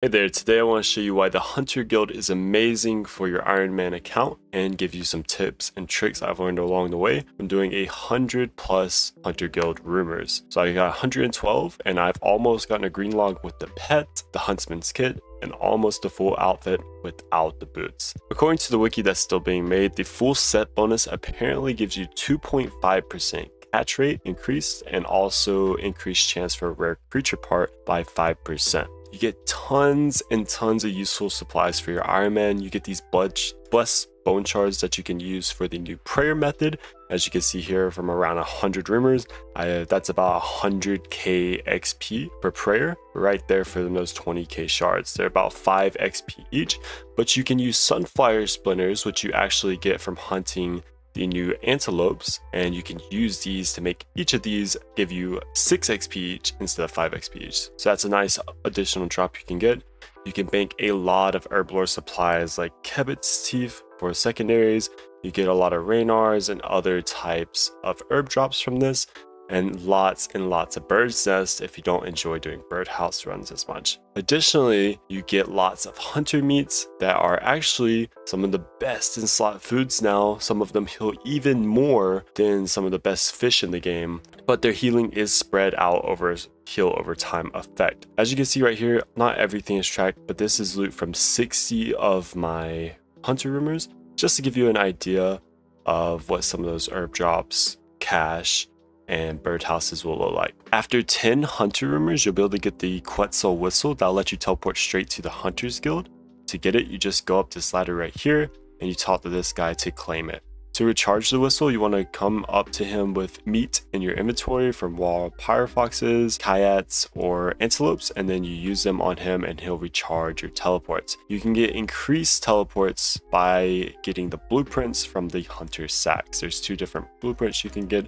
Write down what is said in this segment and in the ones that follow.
Hey there, today I want to show you why the Hunter Guild is amazing for your Iron Man account and give you some tips and tricks I've learned along the way from doing a 100 plus Hunter Guild rumors. So I got 112 and I've almost gotten a green log with the pet, the Huntsman's kit, and almost the full outfit without the boots. According to the wiki that's still being made, the full set bonus apparently gives you 2.5% catch rate increased and also increased chance for a rare creature part by 5%. You get tons and tons of useful supplies for your Iron Man. You get these blessed bone shards that you can use for the new prayer method. As you can see here from around 100 rumors, I, uh, that's about 100k XP per prayer right there for those 20k shards. They're about 5 XP each, but you can use sunfire splinters, which you actually get from hunting the new antelopes and you can use these to make each of these give you 6 XP each instead of 5 XP each. So that's a nice additional drop you can get. You can bank a lot of herblore supplies like Kebbit's teeth for secondaries. You get a lot of Ranarrs and other types of herb drops from this and lots and lots of bird's nest if you don't enjoy doing birdhouse runs as much. Additionally, you get lots of hunter meats that are actually some of the best in slot foods now. Some of them heal even more than some of the best fish in the game, but their healing is spread out over heal over time effect. As you can see right here, not everything is tracked, but this is loot from 60 of my hunter rumors, just to give you an idea of what some of those herb drops, cash, and birdhouses will look like. After 10 hunter rumors, you'll be able to get the Quetzal whistle that'll let you teleport straight to the Hunters Guild. To get it, you just go up this ladder right here and you talk to this guy to claim it. To recharge the whistle, you want to come up to him with meat in your inventory from wild pyrofoxes, kyatts, or antelopes, and then you use them on him and he'll recharge your teleports. You can get increased teleports by getting the blueprints from the hunter sacks. There's two different blueprints you can get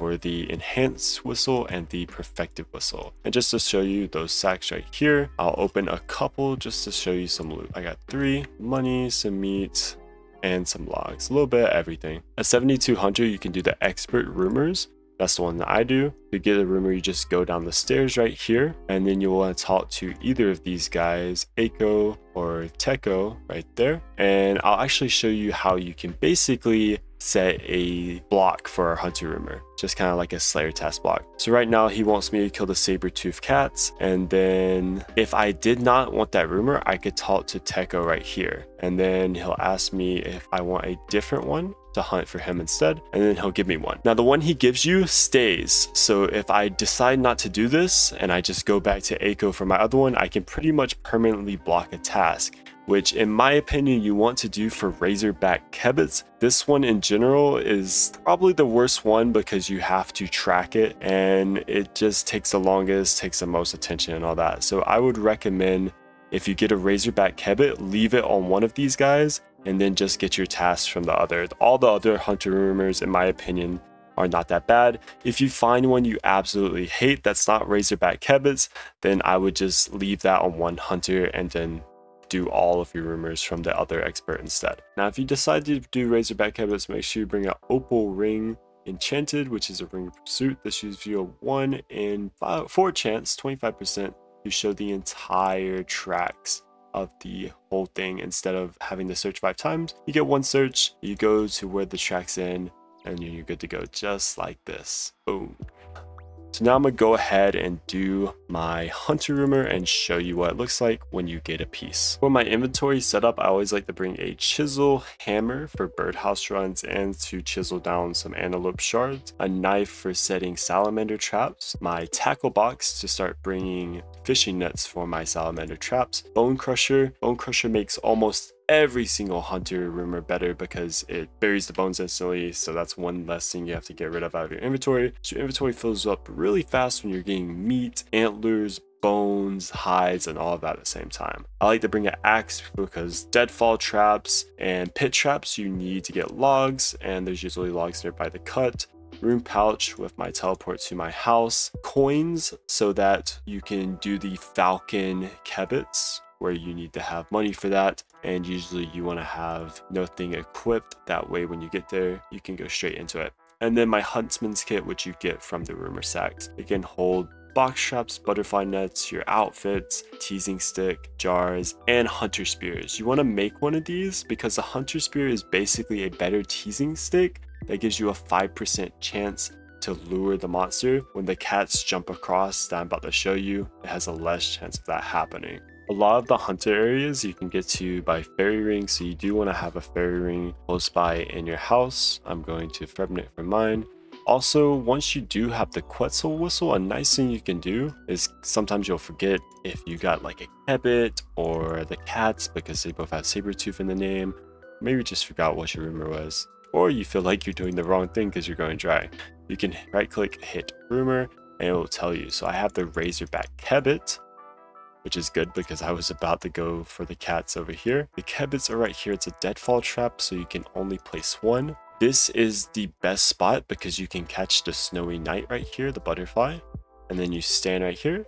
for the enhanced whistle and the perfected whistle. And just to show you those sacks right here, I'll open a couple just to show you some loot. I got three money, some meat, and some logs, a little bit of everything. At 7200, you can do the expert rumors. That's the one that I do. To get a rumor, you just go down the stairs right here, and then you'll want to talk to either of these guys, Aco or Teco right there. And I'll actually show you how you can basically set a block for our hunter rumor, just kind of like a slayer task block. So right now he wants me to kill the saber-tooth cats. And then if I did not want that rumor, I could talk to Teco right here. And then he'll ask me if I want a different one to hunt for him instead, and then he'll give me one. Now, the one he gives you stays. So if I decide not to do this and I just go back to Aco for my other one, I can pretty much permanently block a task which in my opinion you want to do for Razorback Kebbits. This one in general is probably the worst one because you have to track it and it just takes the longest, takes the most attention and all that. So I would recommend if you get a Razorback Kebbit, leave it on one of these guys and then just get your tasks from the other. All the other Hunter Rumors, in my opinion, are not that bad. If you find one you absolutely hate that's not Razorback Kebbits, then I would just leave that on one Hunter and then do all of your rumors from the other expert instead. Now, if you decide to do Razorback Kebbits, make sure you bring an Opal Ring Enchanted, which is a ring of pursuit. This gives you a 1 in 5, 4 chance, 25%, to show the entire tracks of the whole thing instead of having to search five times. You get one search, you go to where the track's in, and you're good to go just like this. Boom. So now I'm gonna go ahead and do my hunter rumor and show you what it looks like when you get a piece. For my inventory setup, I always like to bring a chisel hammer for birdhouse runs and to chisel down some antelope shards, a knife for setting salamander traps, my tackle box to start bringing fishing nets for my salamander traps, bone crusher. Bone crusher makes almost every single hunter rumor better because it buries the bones instantly. So that's one less thing you have to get rid of out of your inventory. So your inventory fills up really fast when you're getting meat, antlers, bones, hides, and all of that at the same time. I like to bring an axe because deadfall traps and pit traps, you need to get logs, and there's usually logs nearby the cut. Rune pouch with my teleport to my house. Coins so that you can do the falcon kebbits where you need to have money for that and usually you want to have nothing equipped that way when you get there you can go straight into it and then my huntsman's kit which you get from the rumor sacks it can hold box traps, butterfly nets, your outfits, teasing stick, jars, and hunter spears. You want to make one of these because the hunter spear is basically a better teasing stick that gives you a 5% chance to lure the monster. When the cats jump across that I'm about to show you, it has a less chance of that happening. A lot of the hunter areas you can get to by fairy ring, so you do want to have a fairy ring close by in your house. I'm going to Frebnet for mine. Also, once you do have the Quetzal whistle, a nice thing you can do is sometimes you'll forget if you got like a Kebbit or the cats because they both have saber tooth in the name. Maybe just forgot what your rumor was. Or you feel like you're doing the wrong thing because you're going dry. You can right click hit rumor and it will tell you. So I have the Razorback Kebbit which is good because I was about to go for the cats over here. The Kebbits are right here. It's a deadfall trap, so you can only place one. This is the best spot because you can catch the Snowy Knight right here, the butterfly. And then you stand right here.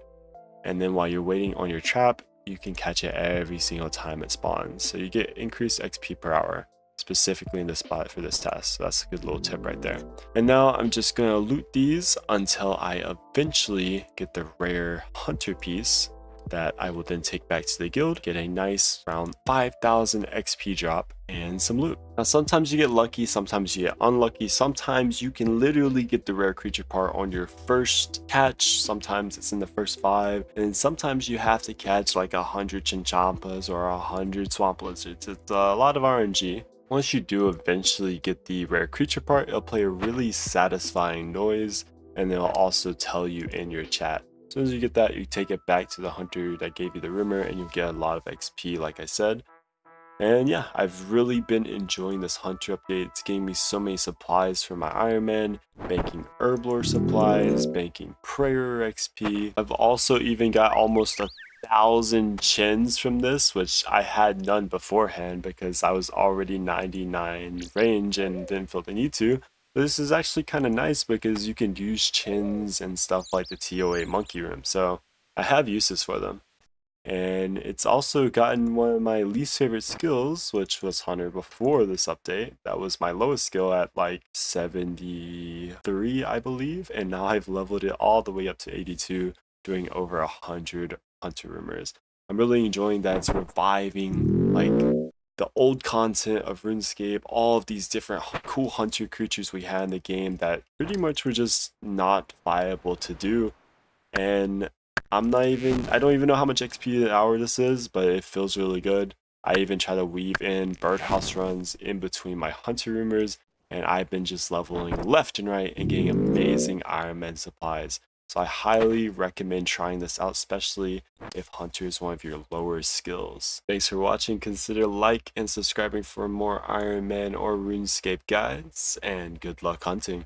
And then while you're waiting on your trap, you can catch it every single time it spawns. So you get increased XP per hour specifically in the spot for this test. So that's a good little tip right there. And now I'm just going to loot these until I eventually get the rare hunter piece that I will then take back to the guild, get a nice around 5000 XP drop and some loot. Now sometimes you get lucky, sometimes you get unlucky, sometimes you can literally get the rare creature part on your first catch, sometimes it's in the first five, and sometimes you have to catch like a hundred Chinchompas or a hundred swamp lizards. It's a lot of RNG. Once you do eventually get the rare creature part, it'll play a really satisfying noise and it'll also tell you in your chat as soon as you get that, you take it back to the hunter that gave you the rumor and you get a lot of XP like I said. And yeah, I've really been enjoying this hunter update. It's giving me so many supplies for my Iron Man, banking Herblore supplies, banking Prayer XP. I've also even got almost a thousand chins from this, which I had none beforehand because I was already 99 range and didn't feel the need to. This is actually kind of nice because you can use chins and stuff like the TOA monkey room. So I have uses for them. And it's also gotten one of my least favorite skills, which was Hunter before this update. That was my lowest skill at like 73, I believe. And now I've leveled it all the way up to 82, doing over 100 Hunter rumors. I'm really enjoying that it's reviving like the old content of RuneScape, all of these different cool hunter creatures we had in the game that pretty much were just not viable to do. And I'm not even, I don't even know how much XP an hour this is, but it feels really good. I even try to weave in birdhouse runs in between my hunter rumors, and I've been just leveling left and right and getting amazing Iron Man supplies. So I highly recommend trying this out, especially if Hunter is one of your lower skills. Thanks for watching. Consider like and subscribing for more Iron Man or RuneScape guides, and good luck hunting.